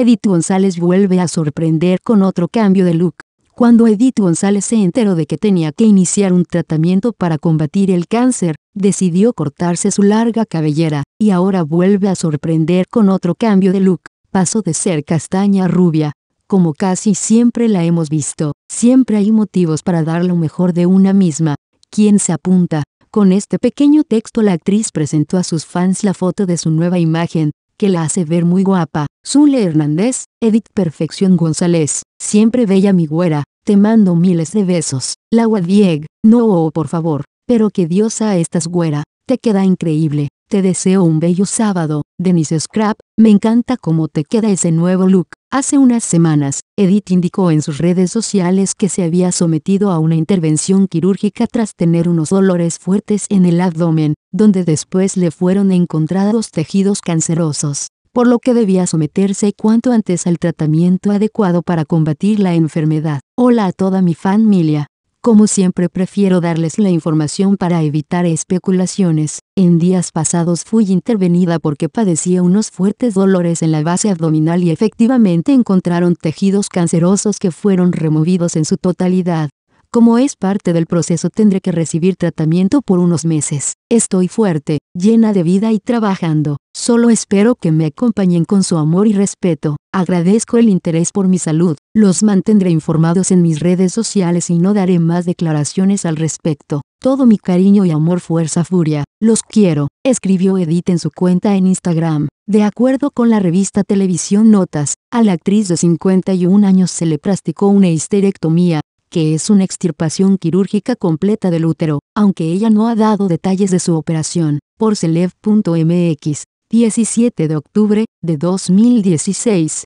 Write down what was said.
Edith González vuelve a sorprender con otro cambio de look. Cuando Edith González se enteró de que tenía que iniciar un tratamiento para combatir el cáncer, decidió cortarse su larga cabellera, y ahora vuelve a sorprender con otro cambio de look. Pasó de ser castaña rubia, como casi siempre la hemos visto, siempre hay motivos para dar lo mejor de una misma. ¿Quién se apunta? Con este pequeño texto la actriz presentó a sus fans la foto de su nueva imagen, que la hace ver muy guapa. Zule Hernández, Edith Perfección González, siempre bella mi güera, te mando miles de besos. La Dieg, no por favor, pero que Dios a estas güera, te queda increíble. Te deseo un bello sábado, Denise Scrap, me encanta cómo te queda ese nuevo look. Hace unas semanas, Edith indicó en sus redes sociales que se había sometido a una intervención quirúrgica tras tener unos dolores fuertes en el abdomen, donde después le fueron encontrados tejidos cancerosos, por lo que debía someterse cuanto antes al tratamiento adecuado para combatir la enfermedad. Hola a toda mi familia. Como siempre prefiero darles la información para evitar especulaciones. En días pasados fui intervenida porque padecía unos fuertes dolores en la base abdominal y efectivamente encontraron tejidos cancerosos que fueron removidos en su totalidad. Como es parte del proceso tendré que recibir tratamiento por unos meses. Estoy fuerte, llena de vida y trabajando. Solo espero que me acompañen con su amor y respeto. Agradezco el interés por mi salud. Los mantendré informados en mis redes sociales y no daré más declaraciones al respecto. Todo mi cariño y amor fuerza furia. Los quiero, escribió Edith en su cuenta en Instagram. De acuerdo con la revista Televisión Notas, a la actriz de 51 años se le practicó una histerectomía, que es una extirpación quirúrgica completa del útero, aunque ella no ha dado detalles de su operación, por Celev.mx, 17 de octubre de 2016.